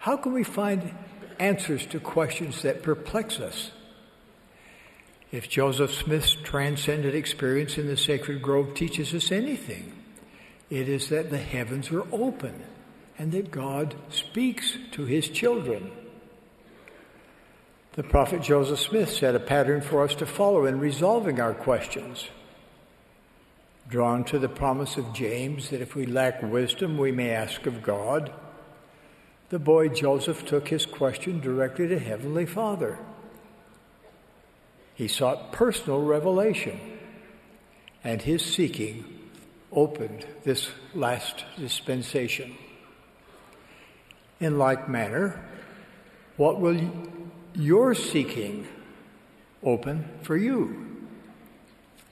How can we find answers to questions that perplex us? If Joseph Smith's transcendent experience in the sacred grove teaches us anything, it is that the heavens are open and that God speaks to his children. The prophet Joseph Smith set a pattern for us to follow in resolving our questions. Drawn to the promise of James that if we lack wisdom, we may ask of God, the boy Joseph took his question directly to Heavenly Father. He sought personal revelation, and his seeking opened this last dispensation. In like manner, what will your seeking open for you?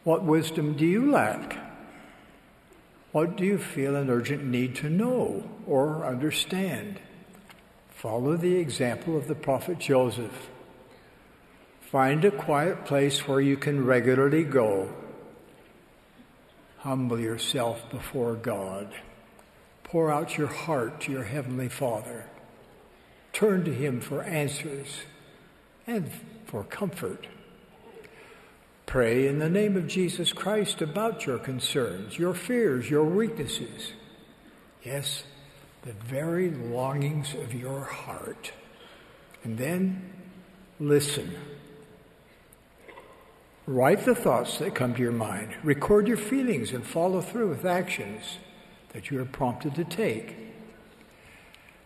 What wisdom do you lack? What do you feel an urgent need to know or understand? Follow the example of the prophet Joseph. Find a quiet place where you can regularly go. Humble yourself before God. Pour out your heart to your Heavenly Father. Turn to Him for answers and for comfort. Pray in the name of Jesus Christ about your concerns, your fears, your weaknesses. Yes, the very longings of your heart. And then listen. Write the thoughts that come to your mind. Record your feelings and follow through with actions that you are prompted to take.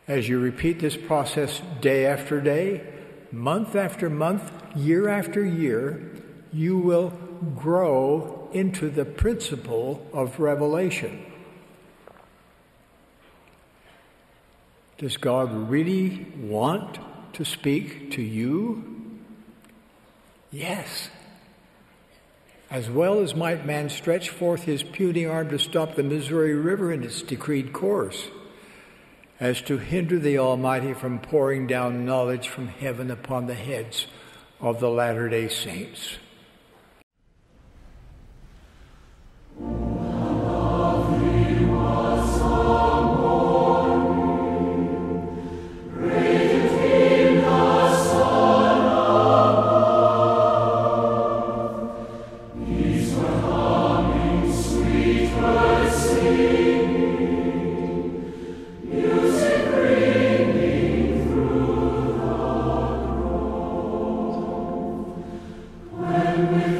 As you repeat this process day after day, month after month, year after year, you will grow into the principle of revelation. Does God really want to speak to you? Yes. As well as might man stretch forth his puny arm to stop the Missouri River in its decreed course, as to hinder the Almighty from pouring down knowledge from heaven upon the heads of the Latter day Saints. Amen.